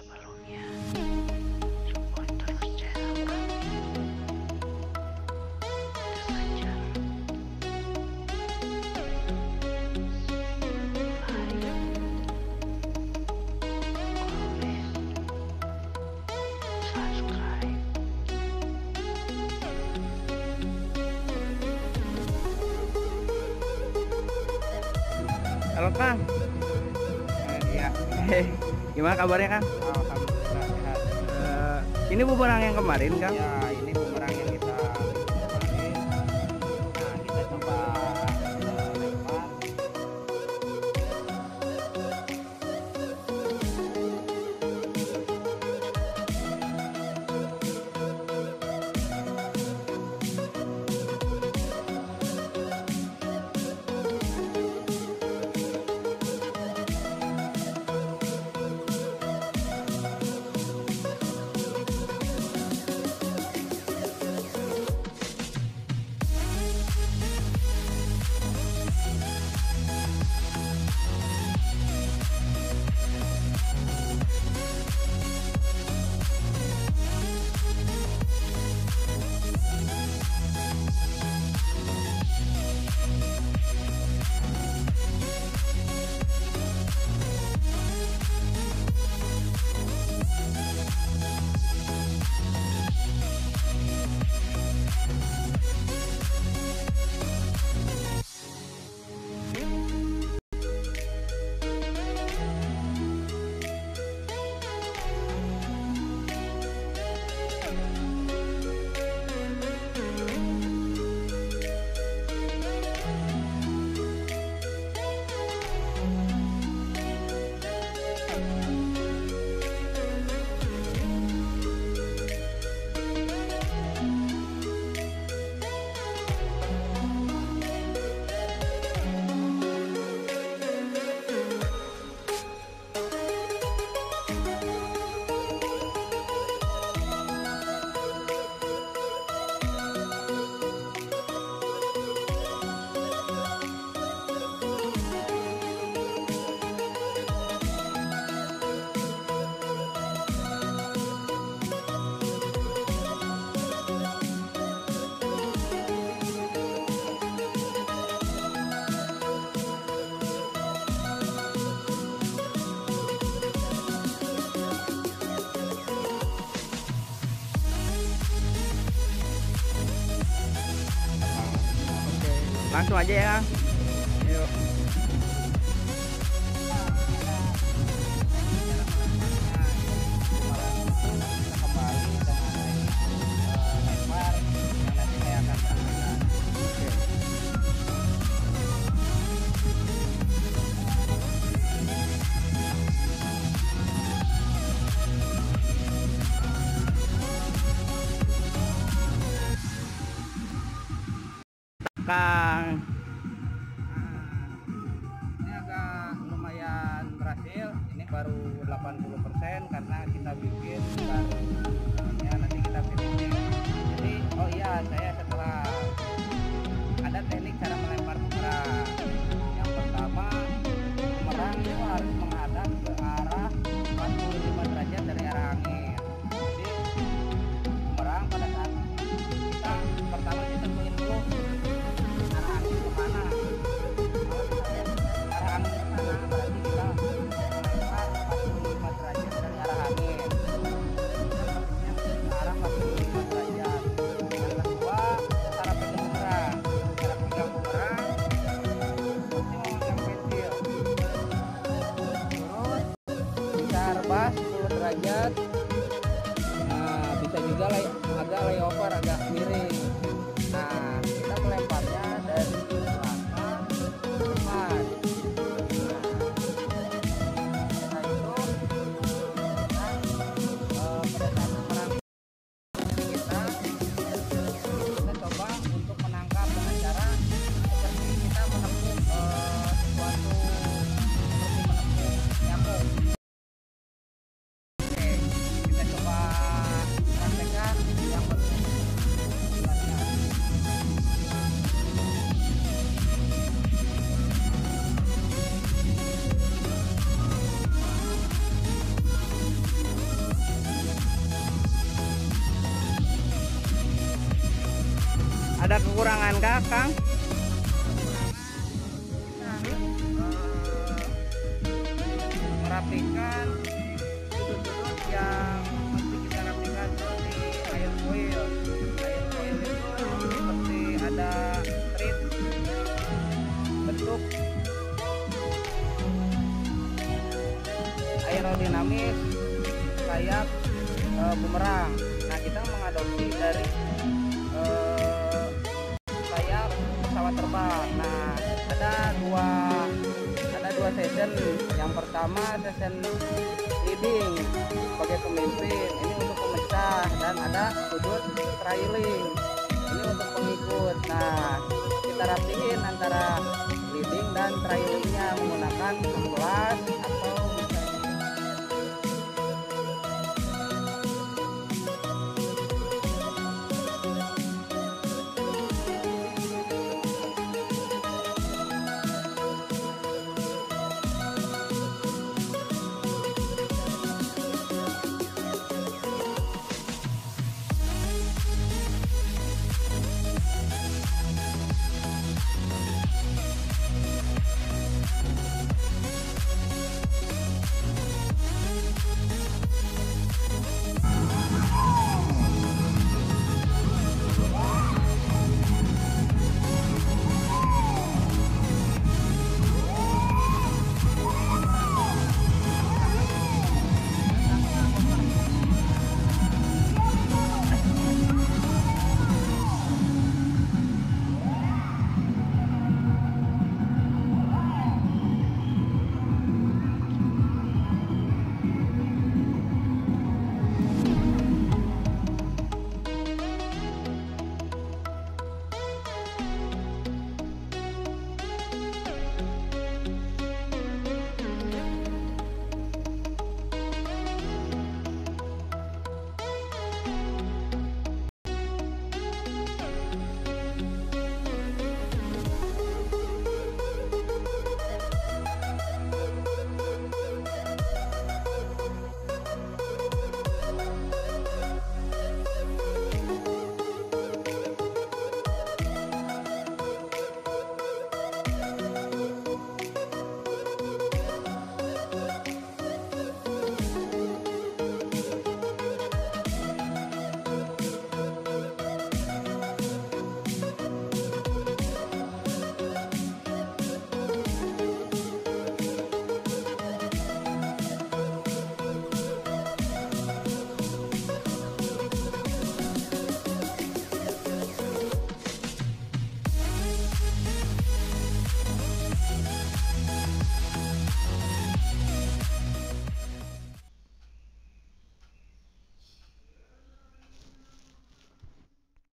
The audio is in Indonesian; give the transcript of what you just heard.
sebelumnya. Support terus channel kami. terus. Halo Kang. Iya. Gimana kabarnya Kang? Alhamdulillah sehat. Uh, ini bubur yang kemarin Kang? Ya, ini bubur Langsung. belakang nah, ini agak lumayan berhasil. Ini baru 80% karena kita bikin baru. Ya nanti kita finishing jadi oh iya saya 끝. Ada kekurangan kah Kang merapikan. Yang mesti kita rapikan seperti air foil air foil itu seperti ada trit bentuk. Aerodinamis kayak eh, bumerang. Nah kita mengadopsi dari sayap terbang. Nah ada dua ada dua session. Yang pertama session leading sebagai pemimpin. Ini untuk pemecah dan ada sudut trailing. Ini untuk pengikut. Nah kita rapiin antara leading dan trailingnya menggunakan 16 atau